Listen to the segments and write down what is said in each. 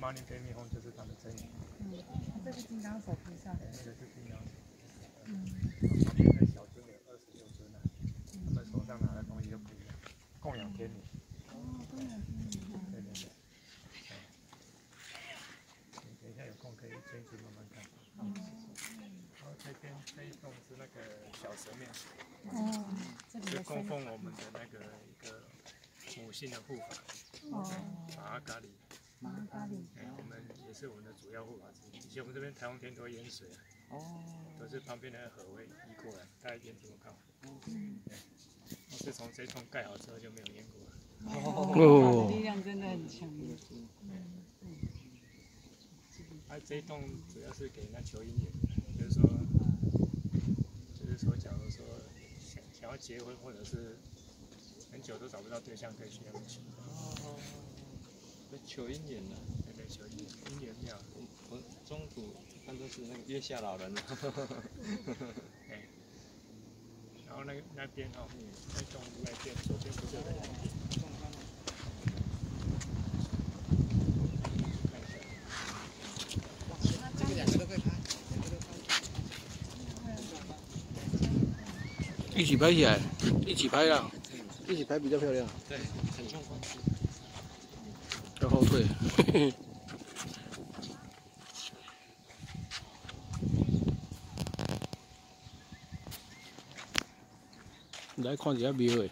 马林北蜜蜂就是它的真源。嗯，这是金刚手披萨。那个是金刚手。嗯。小尊有二十六尊呢，他们手上拿的东西都不一样，供养天女。哦，供养天女。对对对。你等一下有空可以先去慢慢看。哦。然后这边这一栋是那个小神庙。哦。是供奉我们的那个一个母性的护法。哦。玛阿嘎里。马阿嘎里。哎，我们也是我们的主要护法之一。以前我们这边台湾天都会淹水啊。哦。都是旁边的河会移过来，大一边这么靠。嗯。自从这栋盖好之后就没有淹过了。哦。力量真的很强烈。嗯。啊，这一栋主要是给人家求姻缘，就是说，就是说，假如说想想要结婚，或者是很久都找不到对象，可以去那边求。哦。求姻缘呢？对对，求姻缘，姻缘庙。我中途看都是那个月下老人。哎。然后那个那边哦，那栋那边左边不是有个？一起拍起来，一起拍啊！一起拍比较漂亮。对。要后退。来看一下庙诶，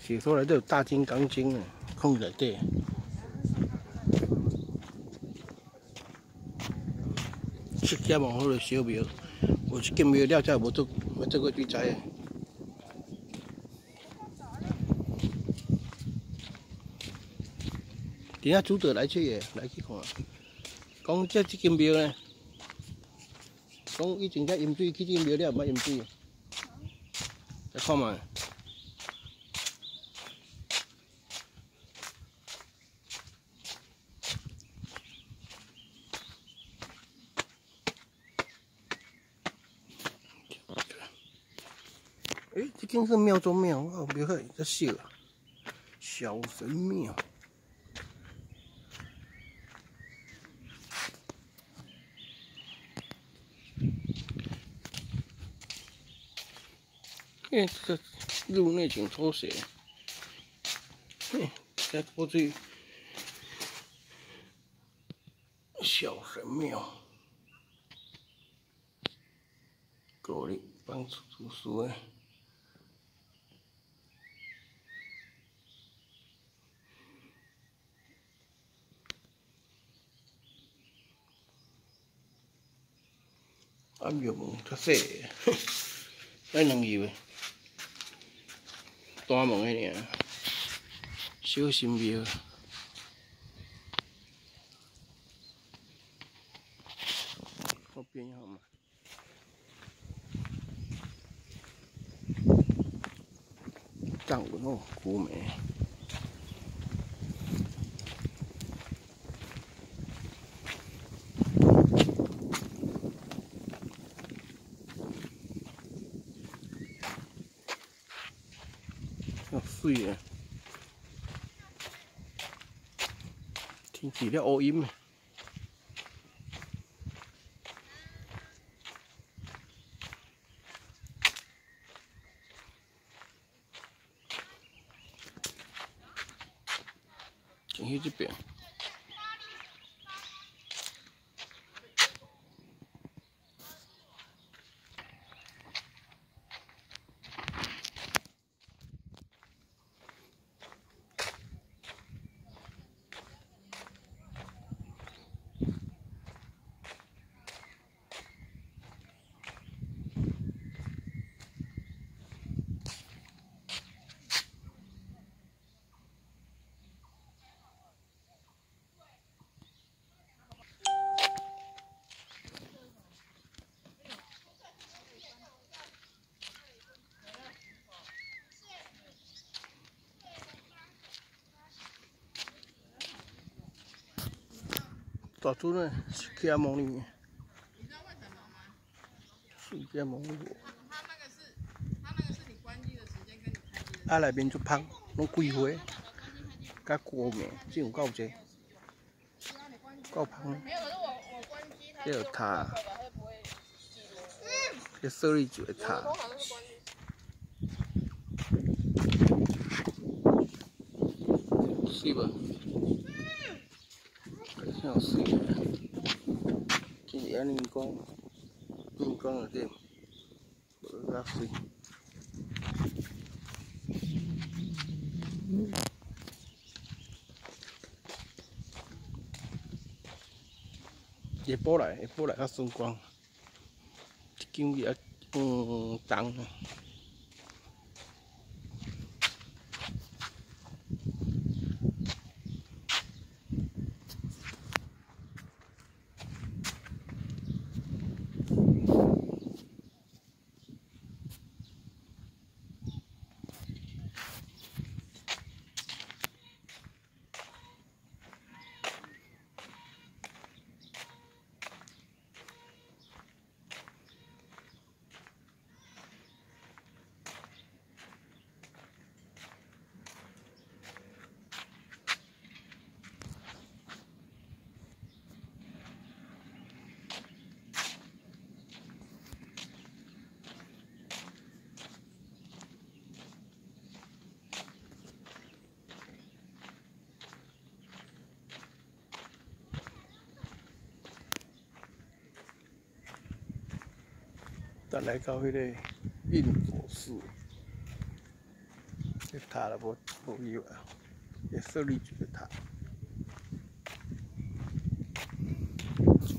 写出来都有大金刚经啊，空在底。释迦牟尼的小庙，有一间庙了才无做。我这个比仔，等下主导来去耶，来去看。讲这这间庙呢，讲以前在饮水去这庙了，唔饮水，来看嘛。哎，这间是庙中庙，我庙会在笑啊，小神庙。哎，这个入内请抽血。哎，在过去小神庙，鼓励帮助读书诶。啊，庙门较细，咱两入诶，大门的尔，小心庙。我变一下嘛，藏文哦，古美。水啊！天气了乌阴的，进去这大猪呢？释迦牟尼。你知道为什么吗？释迦牟尼。他那个是，他那个是你关机的时间。啊，内面就芳，拢桂花，甲果面，真有够侪。够胖。没有，可是我我关机它这有就塔它就不会记录。这色力就会我塌。通常都是关机。水无？像水啊！今日安尼讲，你讲了点，无较水。下晡来，下晡来来到迄个印果树，这塔了无无有啊，也设立这个塔，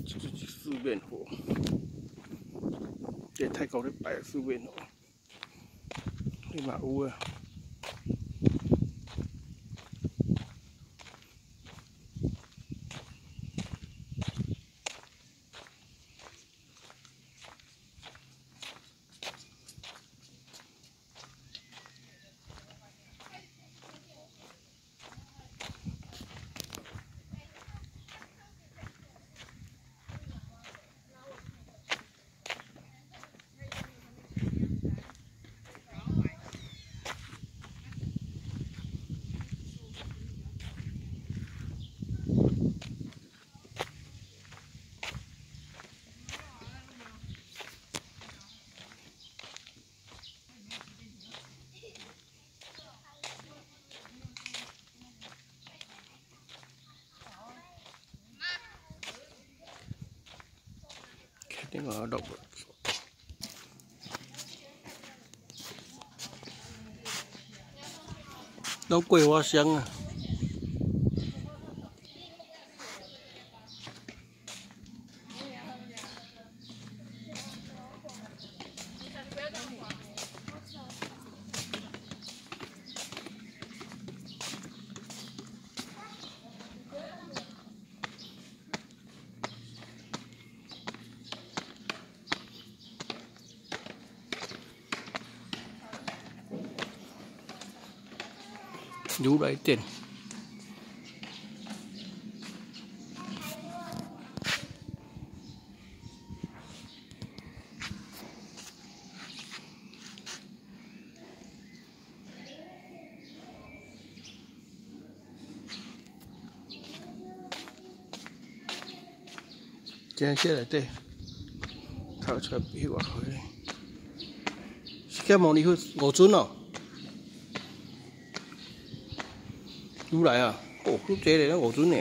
这是四面火，这太高咧摆四面佛，你嘛有啊？tiếng ở động đâu quỳ hoa sen à? 香啊！如来殿。今些内底头出来比偌开，是叫毛里去五尊哦。如来啊，哦，你这个五尊呢？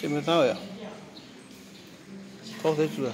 这边哪位啊？高谁住啊？